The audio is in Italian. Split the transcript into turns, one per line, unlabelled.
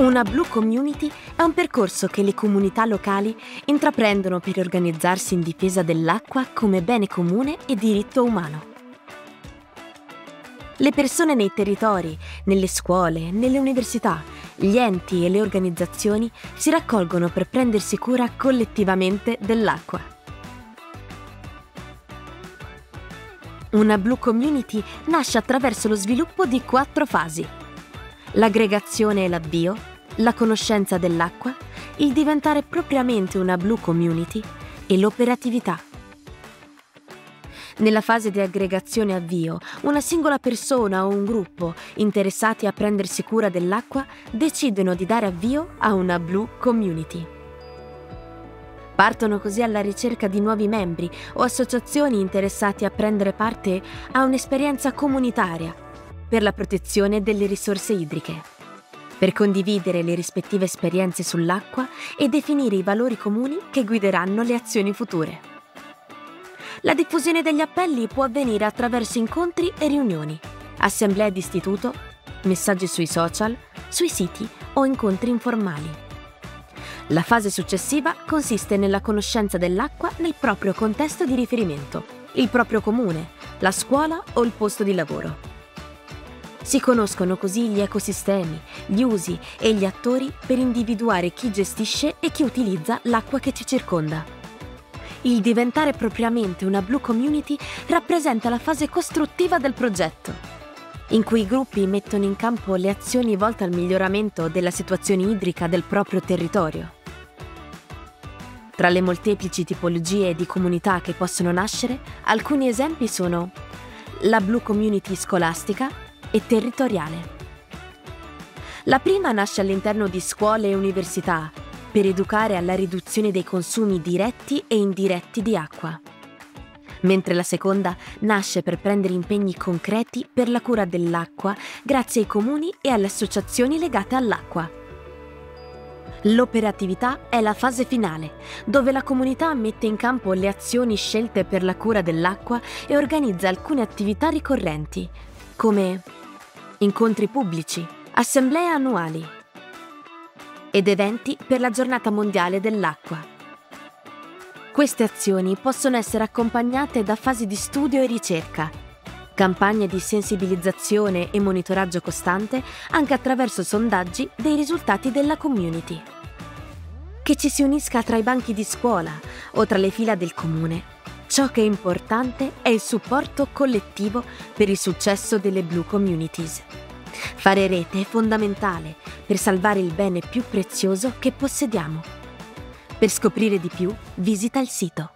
Una Blue Community è un percorso che le comunità locali intraprendono per organizzarsi in difesa dell'acqua come bene comune e diritto umano. Le persone nei territori, nelle scuole, nelle università, gli enti e le organizzazioni si raccolgono per prendersi cura collettivamente dell'acqua. Una Blue Community nasce attraverso lo sviluppo di quattro fasi. L'aggregazione e l'avvio, la conoscenza dell'acqua, il diventare propriamente una Blue Community e l'operatività. Nella fase di aggregazione avvio, una singola persona o un gruppo interessati a prendersi cura dell'acqua decidono di dare avvio a una Blue Community. Partono così alla ricerca di nuovi membri o associazioni interessati a prendere parte a un'esperienza comunitaria per la protezione delle risorse idriche, per condividere le rispettive esperienze sull'acqua e definire i valori comuni che guideranno le azioni future. La diffusione degli appelli può avvenire attraverso incontri e riunioni, assemblee d'istituto, messaggi sui social, sui siti o incontri informali. La fase successiva consiste nella conoscenza dell'acqua nel proprio contesto di riferimento, il proprio comune, la scuola o il posto di lavoro. Si conoscono così gli ecosistemi, gli usi e gli attori per individuare chi gestisce e chi utilizza l'acqua che ci circonda. Il diventare propriamente una Blue Community rappresenta la fase costruttiva del progetto, in cui i gruppi mettono in campo le azioni volte al miglioramento della situazione idrica del proprio territorio. Tra le molteplici tipologie di comunità che possono nascere, alcuni esempi sono la Blue Community scolastica e territoriale. La prima nasce all'interno di scuole e università per educare alla riduzione dei consumi diretti e indiretti di acqua. Mentre la seconda nasce per prendere impegni concreti per la cura dell'acqua grazie ai comuni e alle associazioni legate all'acqua. L'operatività è la fase finale, dove la comunità mette in campo le azioni scelte per la cura dell'acqua e organizza alcune attività ricorrenti, come incontri pubblici, assemblee annuali, ed eventi per la giornata mondiale dell'acqua. Queste azioni possono essere accompagnate da fasi di studio e ricerca, campagne di sensibilizzazione e monitoraggio costante anche attraverso sondaggi dei risultati della community. Che ci si unisca tra i banchi di scuola o tra le fila del comune, ciò che è importante è il supporto collettivo per il successo delle Blue Communities. Fare rete è fondamentale per salvare il bene più prezioso che possediamo. Per scoprire di più, visita il sito